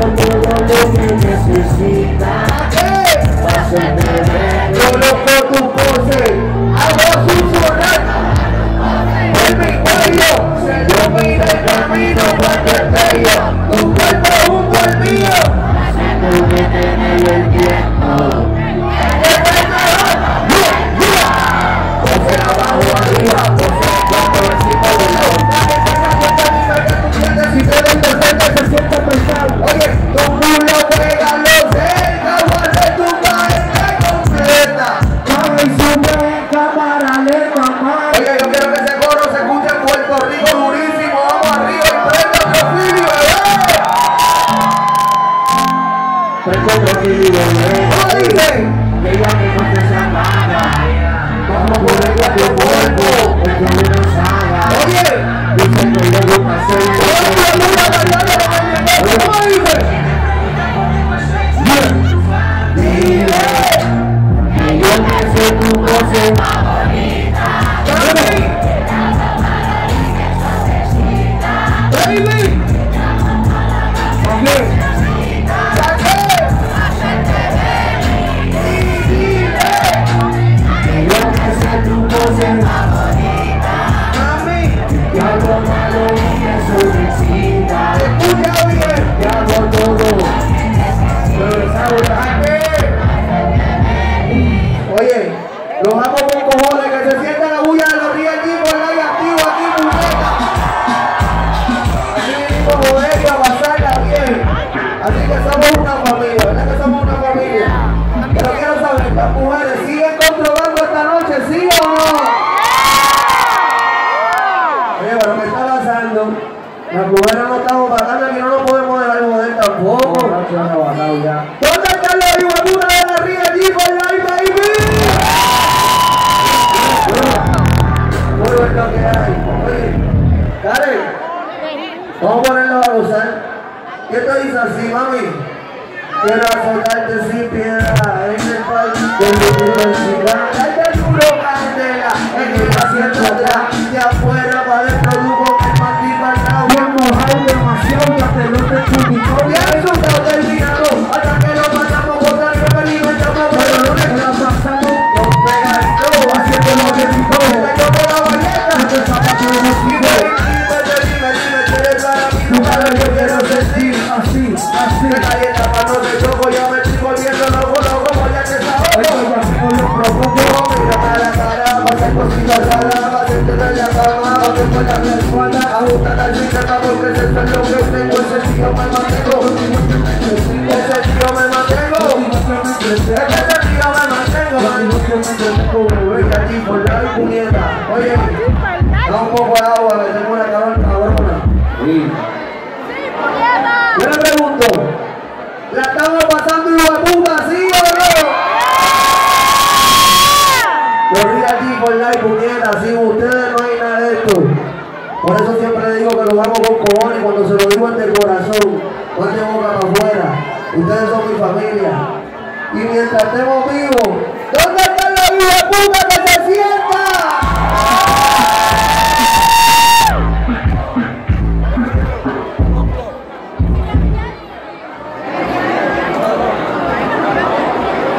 hago todo lo que necesitas. Tengo que las mujeres siguen controlando esta noche, ¿sí o no? Oye, pero me está pasando. Las mujeres no estamos pagando aquí no nos podemos dejar joder tampoco. ¿Dónde están las vivaduras de la ría allí por la baby? Bueno, es lo que hay. Oye, Karen, vamos a ponerlo a gozar. ¿Qué te dice así, mami? Quiero azotarte sin piedad asiento atrás, de afuera para ya te así, así. Choco, ya raras, pa' dentro de la cama, que pueda mi espalda, ajusta la cinta, porque ese es lo que tengo, ese tío me mantengo, ese tío me mantengo, ese tío me mantengo, man. Voy aquí por la puñeta, oye, da un poco de agua, que tengo una cabrona cabrona. Yo le pregunto, ¿la estamos pasando hijo de puta, sí o no? Por la puñeta, sin ustedes no hay nada de esto. Por eso siempre digo que lo hago con cojones cuando se lo digo de corazón, no es de boca para afuera. Ustedes son mi familia. Y mientras estemos vivos, ¿dónde los hijos de puta